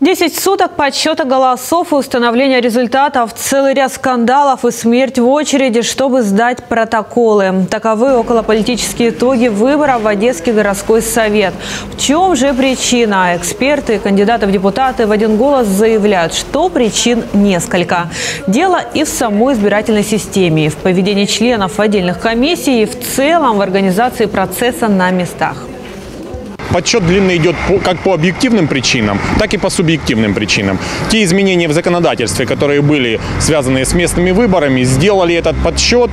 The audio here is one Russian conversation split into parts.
10 суток подсчета голосов и установления результатов, целый ряд скандалов и смерть в очереди, чтобы сдать протоколы. Таковы околополитические итоги выборов в Одесский городской совет. В чем же причина? Эксперты кандидаты в депутаты в один голос заявляют, что причин несколько. Дело и в самой избирательной системе, в поведении членов отдельных комиссий, и в целом в организации процесса на местах. Подсчет длинный идет по- как по объективным причинам, так и по субъективным причинам. Те изменения в законодательстве, которые были связаны с местными выборами, сделали этот подсчет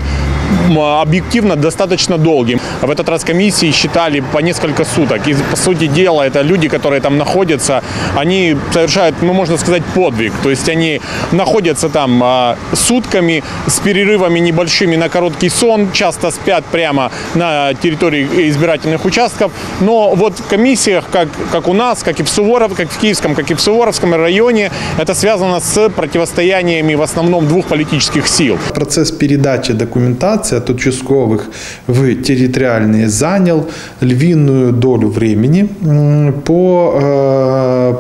объективно достаточно долгим. В этот раз комиссии считали по несколько суток. И, по сути дела, это люди, которые там находятся, они совершают, ну, можно сказать, подвиг. То есть они находятся там а, сутками с перерывами небольшими на короткий сон, часто спят прямо на территории избирательных участков. Но вот в комиссиях, как, как у нас, как и в Суворов, как в Киевском, как и в Суворовском районе, это связано с противостояниями в основном двух политических сил. Процесс передачи документации от участковых в территориальные занял львиную долю времени по,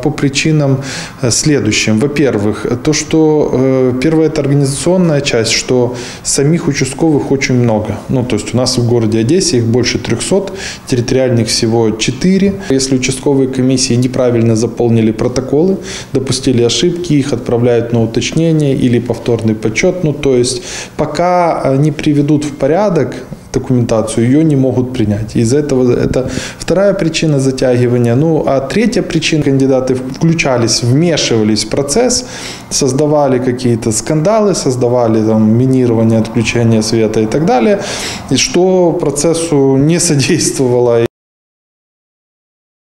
по причинам э, следующим. Во-первых, то, что э, первое это организационная часть, что самих участковых очень много. Ну, то есть у нас в городе Одессе их больше 300, территориальных всего 4. Если участковые комиссии неправильно заполнили протоколы, допустили ошибки, их отправляют на уточнение или повторный подсчет. Ну, то есть пока э, не приведут в порядок документацию, ее не могут принять. Из-за этого это вторая причина затягивания. Ну, а третья причина, кандидаты включались, вмешивались в процесс, создавали какие-то скандалы, создавали там минирование, отключение света и так далее, и что процессу не содействовало.